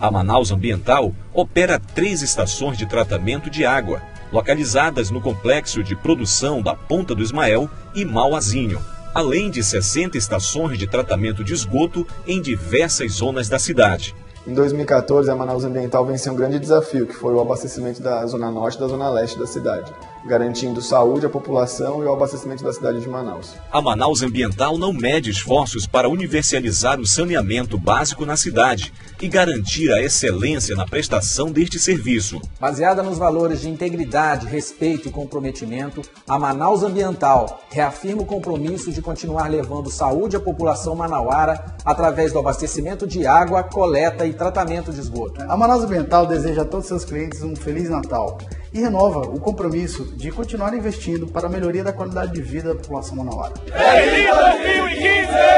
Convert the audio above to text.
A Manaus Ambiental opera três estações de tratamento de água, localizadas no complexo de produção da Ponta do Ismael e Mauazinho, além de 60 estações de tratamento de esgoto em diversas zonas da cidade. Em 2014, a Manaus Ambiental venceu um grande desafio, que foi o abastecimento da zona norte e da zona leste da cidade, garantindo saúde à população e o abastecimento da cidade de Manaus. A Manaus Ambiental não mede esforços para universalizar o saneamento básico na cidade e garantir a excelência na prestação deste serviço. Baseada nos valores de integridade, respeito e comprometimento, a Manaus Ambiental reafirma o compromisso de continuar levando saúde à população manauara através do abastecimento de água, coleta e tratamento de esgoto. A Manaus Ambiental deseja a todos seus clientes um Feliz Natal e renova o compromisso de continuar investindo para a melhoria da qualidade de vida da população manauara. Feliz 2015!